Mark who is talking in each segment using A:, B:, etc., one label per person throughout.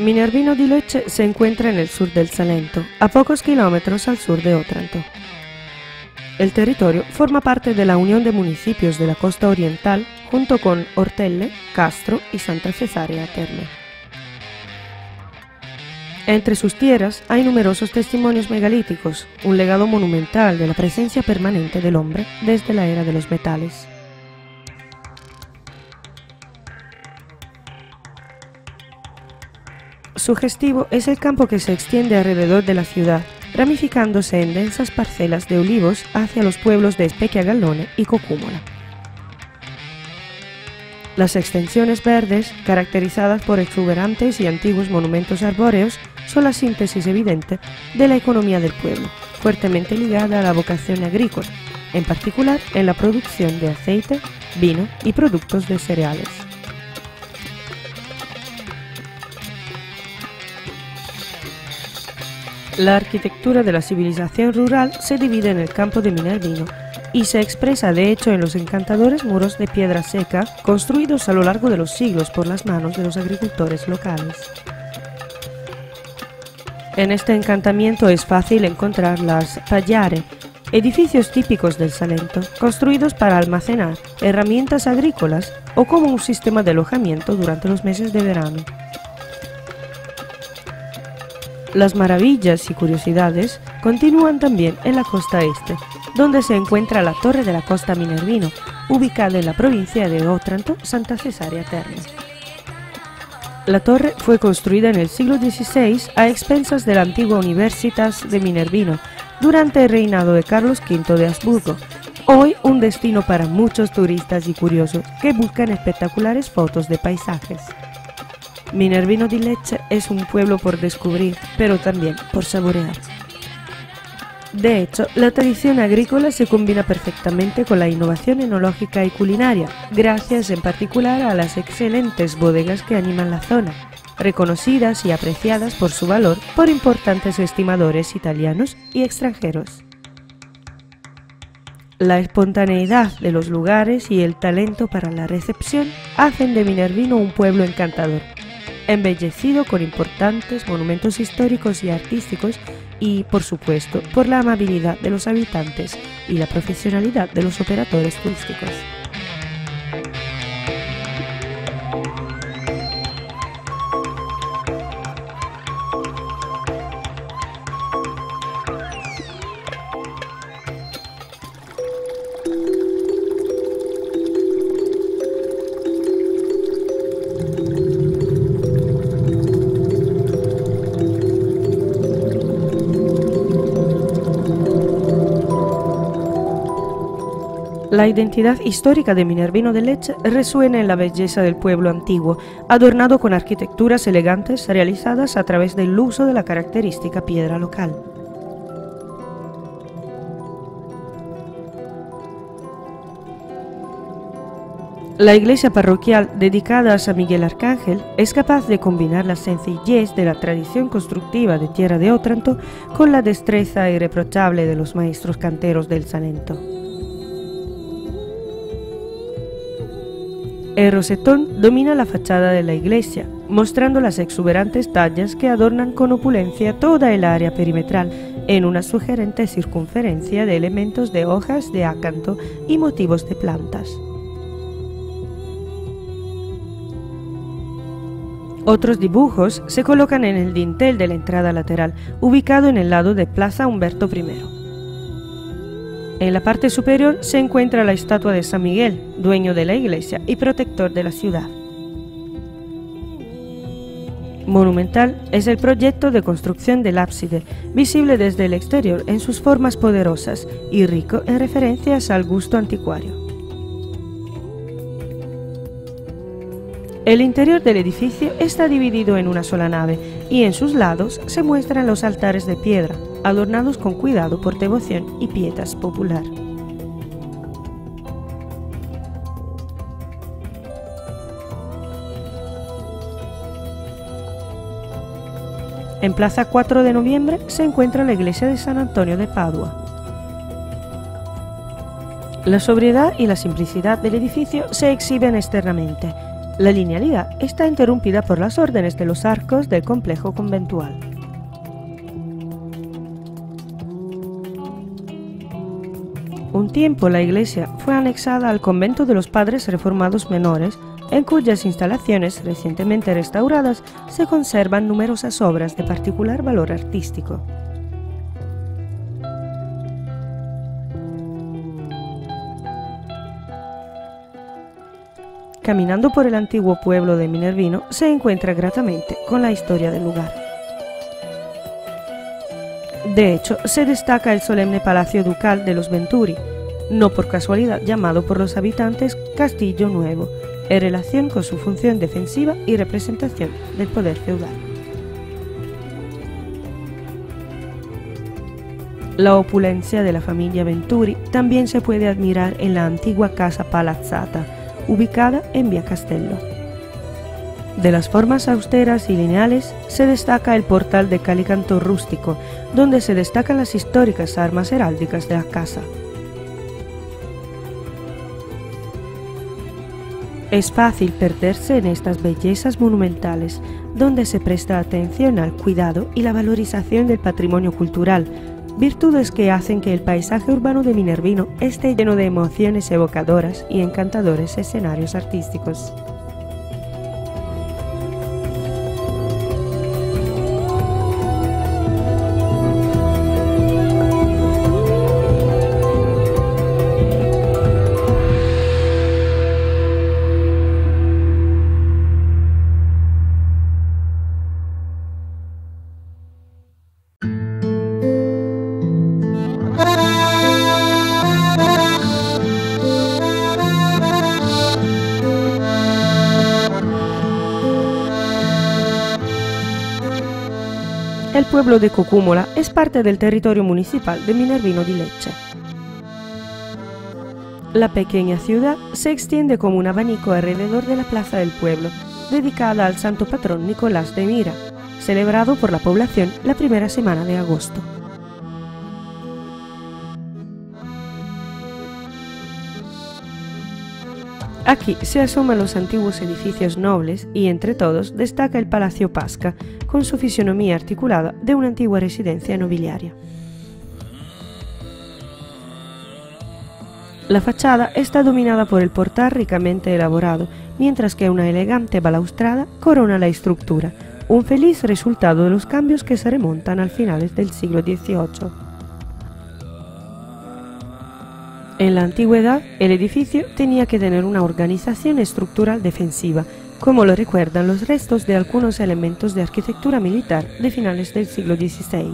A: Minervino di Lecce se encuentra en el sur del Salento, a pocos kilómetros al sur de Otranto. El territorio forma parte de la Unión de Municipios de la Costa Oriental junto con Ortelle, Castro y Santa Cesárea Terme. Entre sus tierras hay numerosos testimonios megalíticos, un legado monumental de la presencia permanente del hombre desde la era de los metales. Sugestivo es el campo que se extiende alrededor de la ciudad, ramificándose en densas parcelas de olivos hacia los pueblos de Specchia Gallone y Cocúmola. Las extensiones verdes, caracterizadas por exuberantes y antiguos monumentos arbóreos, son la síntesis evidente de la economía del pueblo, fuertemente ligada a la vocación agrícola, en particular en la producción de aceite, vino y productos de cereales. La arquitectura de la civilización rural se divide en el campo de Minervino y se expresa de hecho en los encantadores muros de piedra seca construidos a lo largo de los siglos por las manos de los agricultores locales. En este encantamiento es fácil encontrar las pallare, edificios típicos del Salento, construidos para almacenar herramientas agrícolas o como un sistema de alojamiento durante los meses de verano. Las maravillas y curiosidades continúan también en la costa este, donde se encuentra la Torre de la Costa Minervino, ubicada en la provincia de Otranto, Santa Cesárea Terme. La torre fue construida en el siglo XVI a expensas de la antigua Universitas de Minervino durante el reinado de Carlos V de Habsburgo, hoy un destino para muchos turistas y curiosos que buscan espectaculares fotos de paisajes. Minervino di Lecce es un pueblo por descubrir, pero también por saborear. De hecho, la tradición agrícola se combina perfectamente con la innovación enológica y culinaria, gracias en particular a las excelentes bodegas que animan la zona, reconocidas y apreciadas por su valor por importantes estimadores italianos y extranjeros. La espontaneidad de los lugares y el talento para la recepción hacen de Minervino un pueblo encantador, embellecido con importantes monumentos históricos y artísticos y, por supuesto, por la amabilidad de los habitantes y la profesionalidad de los operadores turísticos. La identidad histórica de Minervino de Lecce resuena en la belleza del pueblo antiguo, adornado con arquitecturas elegantes realizadas a través del uso de la característica piedra local. La iglesia parroquial dedicada a San Miguel Arcángel es capaz de combinar la sencillez de la tradición constructiva de Tierra de Otranto con la destreza irreprochable de los maestros canteros del Salento. El rosetón domina la fachada de la iglesia, mostrando las exuberantes tallas que adornan con opulencia toda el área perimetral, en una sugerente circunferencia de elementos de hojas de acanto y motivos de plantas. Otros dibujos se colocan en el dintel de la entrada lateral, ubicado en el lado de Plaza Humberto I. En la parte superior se encuentra la estatua de San Miguel, dueño de la iglesia y protector de la ciudad. Monumental es el proyecto de construcción del ábside, visible desde el exterior en sus formas poderosas y rico en referencias al gusto anticuario. El interior del edificio está dividido en una sola nave y en sus lados se muestran los altares de piedra, adornados con cuidado por devoción y pietas popular. En Plaza 4 de Noviembre se encuentra la iglesia de San Antonio de Padua. La sobriedad y la simplicidad del edificio se exhiben externamente. La linealidad está interrumpida por las órdenes de los arcos del complejo conventual. Un tiempo la iglesia fue anexada al convento de los padres reformados menores, en cuyas instalaciones recientemente restauradas se conservan numerosas obras de particular valor artístico. Caminando por el antiguo pueblo de Minervino se encuentra gratamente con la historia del lugar. De hecho, se destaca el solemne palacio ducal de los Venturi, no por casualidad llamado por los habitantes Castillo Nuevo, en relación con su función defensiva y representación del poder feudal. La opulencia de la familia Venturi también se puede admirar en la antigua casa palazzata, ubicada en Via Castello. De las formas austeras y lineales se destaca el portal de calicanto rústico, donde se destacan las históricas armas heráldicas de la casa. Es fácil perderse en estas bellezas monumentales, donde se presta atención al cuidado y la valorización del patrimonio cultural, virtudes que hacen que el paisaje urbano de Minervino esté lleno de emociones evocadoras y encantadores escenarios artísticos. Pueblo de Cocúmola es parte del territorio municipal de Minervino di Lecce. La pequeña ciudad se extiende como un abanico alrededor de la plaza del pueblo, dedicada al santo patrón Nicolás de Mira, celebrado por la población la primera semana de agosto. Aquí se asoman los antiguos edificios nobles y entre todos destaca el Palacio Pasca, con su fisionomía articulada de una antigua residencia nobiliaria. La fachada está dominada por el portal ricamente elaborado, mientras que una elegante balaustrada corona la estructura, un feliz resultado de los cambios que se remontan al finales del siglo XVIII. En la antigüedad, el edificio tenía que tener una organización estructural defensiva, como lo recuerdan los restos de algunos elementos de arquitectura militar de finales del siglo XVI.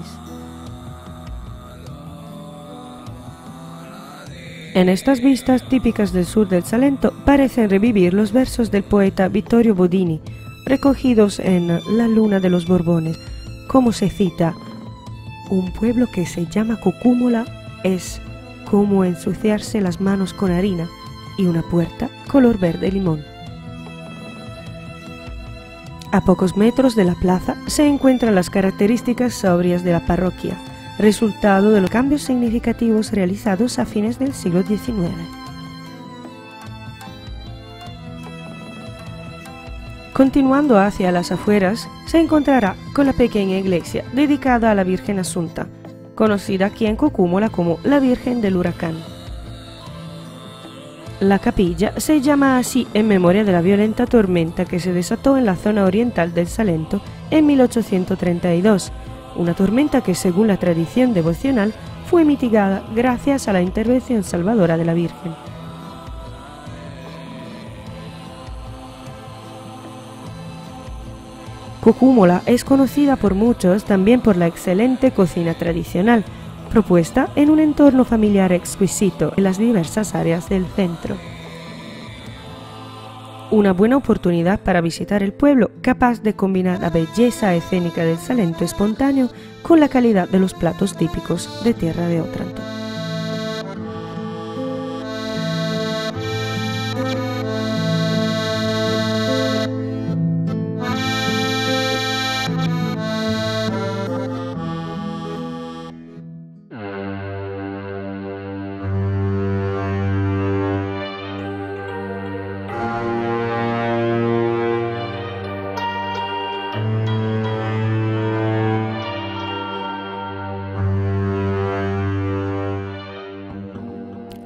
A: En estas vistas típicas del sur del Salento parecen revivir los versos del poeta Vittorio Bodini, recogidos en La luna de los Borbones, como se cita, un pueblo que se llama Cocúmola es como ensuciarse las manos con harina y una puerta color verde limón. A pocos metros de la plaza se encuentran las características sobrias de la parroquia, resultado de los cambios significativos realizados a fines del siglo XIX. Continuando hacia las afueras, se encontrará con la pequeña iglesia dedicada a la Virgen Asunta, conocida aquí en Cocúmola como la Virgen del Huracán. La capilla se llama así en memoria de la violenta tormenta que se desató en la zona oriental del Salento en 1832, una tormenta que según la tradición devocional fue mitigada gracias a la intervención salvadora de la Virgen. Cocúmola es conocida por muchos también por la excelente cocina tradicional, propuesta en un entorno familiar exquisito en las diversas áreas del centro. Una buena oportunidad para visitar el pueblo capaz de combinar la belleza escénica del Salento espontáneo con la calidad de los platos típicos de Tierra de Otranto.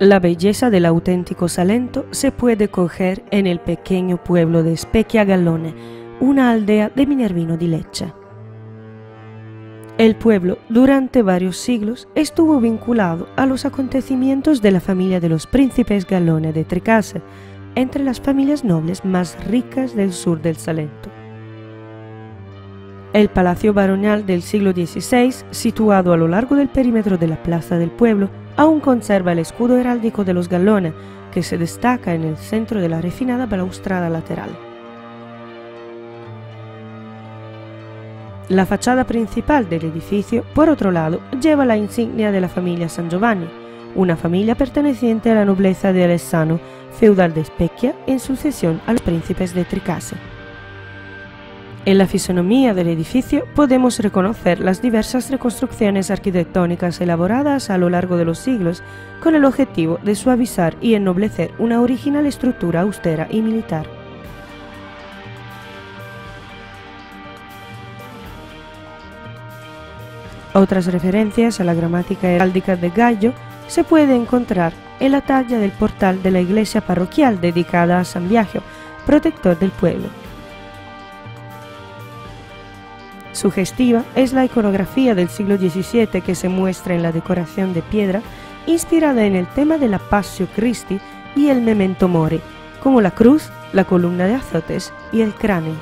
A: La belleza del auténtico Salento se puede coger en el pequeño pueblo de Specchia Gallone, una aldea de Minervino di Lecce. El pueblo durante varios siglos estuvo vinculado a los acontecimientos de la familia de los príncipes Gallone de Tricase, entre las familias nobles más ricas del sur del Salento. El palacio baronial del siglo XVI, situado a lo largo del perímetro de la plaza del pueblo, aún conserva el escudo heráldico de los Gallone, que se destaca en el centro de la refinada balaustrada lateral. La fachada principal del edificio, por otro lado, lleva la insignia de la familia San Giovanni, una familia perteneciente a la nobleza de Alessano, feudal de Specchia, en sucesión a los príncipes de Tricase. En la fisonomía del edificio podemos reconocer las diversas reconstrucciones arquitectónicas elaboradas a lo largo de los siglos con el objetivo de suavizar y ennoblecer una original estructura austera y militar. Otras referencias a la gramática heráldica de Gallo se puede encontrar en la talla del portal de la iglesia parroquial dedicada a San Biagio, protector del pueblo. Sugestiva es la iconografía del siglo XVII que se muestra en la decoración de piedra, inspirada en el tema de la Passio Christi y el Memento Mori, como la cruz, la columna de azotes y el cráneo.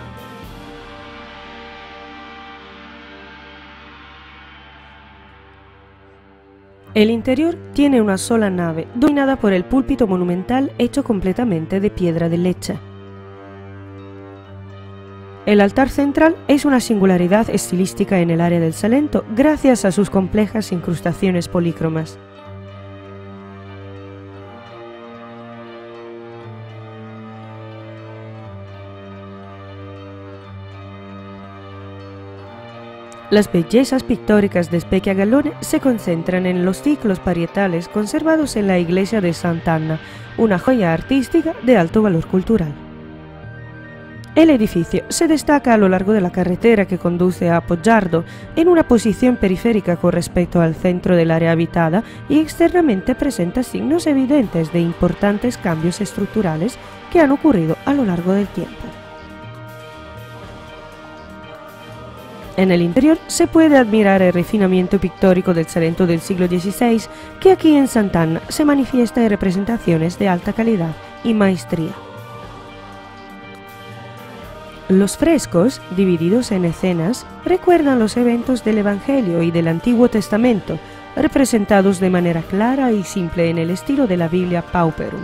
A: El interior tiene una sola nave, dominada por el púlpito monumental hecho completamente de piedra de leche. El altar central es una singularidad estilística en el área del Salento gracias a sus complejas incrustaciones polícromas. Las bellezas pictóricas de Specchia Gallone se concentran en los ciclos parietales conservados en la iglesia de Sant'Anna, una joya artística de alto valor cultural. El edificio se destaca a lo largo de la carretera que conduce a Poggiardo, en una posición periférica con respecto al centro del área habitada y externamente presenta signos evidentes de importantes cambios estructurales que han ocurrido a lo largo del tiempo. En el interior se puede admirar el refinamiento pictórico del Salento del siglo XVI, que aquí en Sant'Anna se manifiesta en representaciones de alta calidad y maestría. Los frescos, divididos en escenas, recuerdan los eventos del Evangelio y del Antiguo Testamento, representados de manera clara y simple en el estilo de la Biblia Pauperum.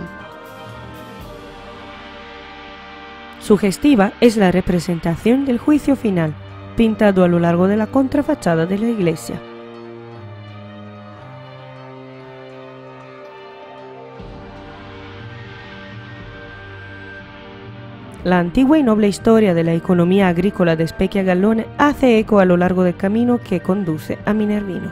A: Sugestiva es la representación del juicio final, pintado a lo largo de la contrafachada de la iglesia. La antigua y noble historia de la economía agrícola de Specchia Gallone hace eco a lo largo del camino que conduce a Minervino.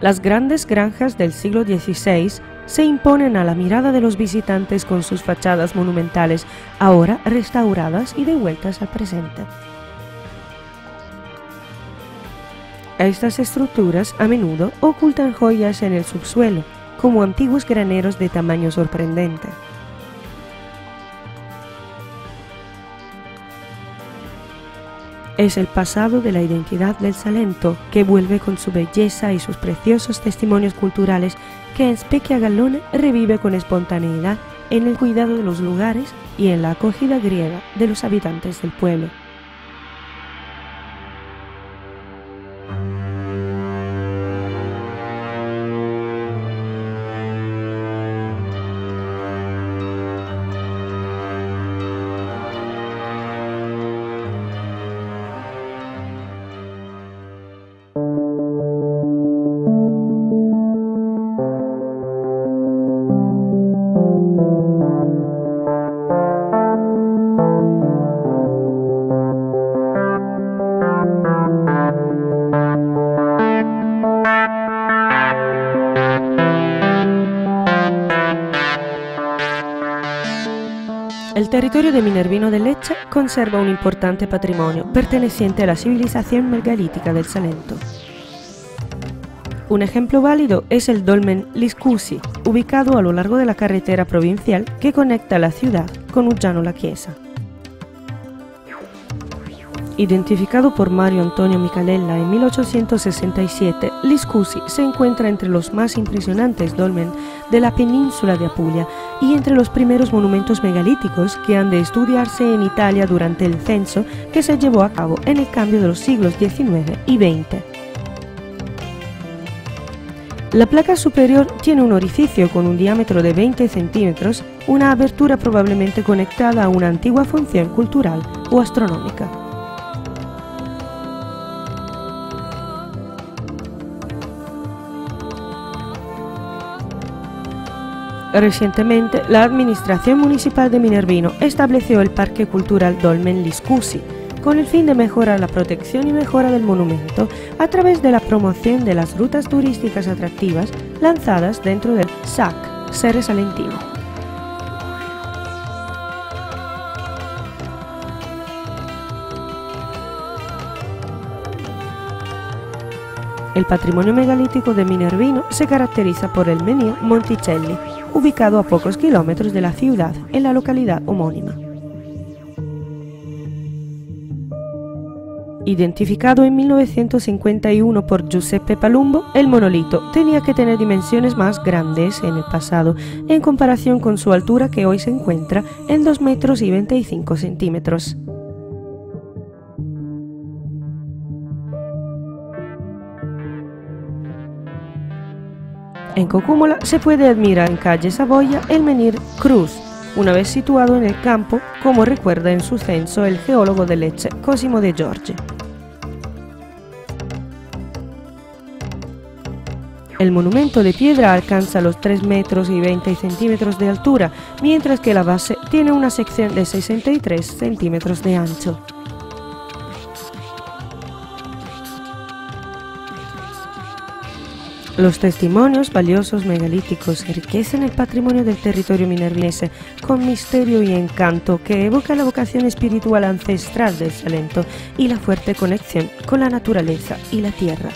A: Las grandes granjas del siglo XVI se imponen a la mirada de los visitantes con sus fachadas monumentales, ahora restauradas y devueltas al presente. Estas estructuras a menudo ocultan joyas en el subsuelo, como antiguos graneros de tamaño sorprendente. Es el pasado de la identidad del Salento que vuelve con su belleza y sus preciosos testimonios culturales que en Specchia Gallone revive con espontaneidad en el cuidado de los lugares y en la acogida griega de los habitantes del pueblo. Territorio de Minervino de Lecce conserva un importante patrimonio perteneciente a la civilización megalítica del Salento. Un ejemplo válido es el dolmen Liscusi, ubicado a lo largo de la carretera provincial que conecta la ciudad con Ullano la Chiesa. Identificado por Mario Antonio Micalella en 1867, Liscusi se encuentra entre los más impresionantes dolmen de la península de Apulia y entre los primeros monumentos megalíticos que han de estudiarse en Italia durante el censo que se llevó a cabo en el cambio de los siglos XIX y XX. La placa superior tiene un orificio con un diámetro de 20 centímetros, una abertura probablemente conectada a una antigua función cultural o astronómica. Recientemente, la Administración Municipal de Minervino estableció el Parque Cultural Dolmen Liscusi, con el fin de mejorar la protección y mejora del monumento a través de la promoción de las rutas turísticas atractivas lanzadas dentro del SAC, Serre Salentino. El patrimonio megalítico de Minervino se caracteriza por el menhir Monticelli, ubicado a pocos kilómetros de la ciudad, en la localidad homónima. Identificado en 1951 por Giuseppe Palumbo, el monolito tenía que tener dimensiones más grandes en el pasado, en comparación con su altura que hoy se encuentra en 2 metros y 25 centímetros. En Cocúmola se puede admirar en calle Saboya el menir Cruz, una vez situado en el campo, como recuerda en su censo el geólogo de Lecce Cosimo de Giorgi. El monumento de piedra alcanza los 3 metros y 20 centímetros de altura, mientras que la base tiene una sección de 63 centímetros de ancho. Los testimonios valiosos megalíticos enriquecen el patrimonio del territorio minervinese con misterio y encanto que evoca la vocación espiritual ancestral del Salento y la fuerte conexión con la naturaleza y la tierra.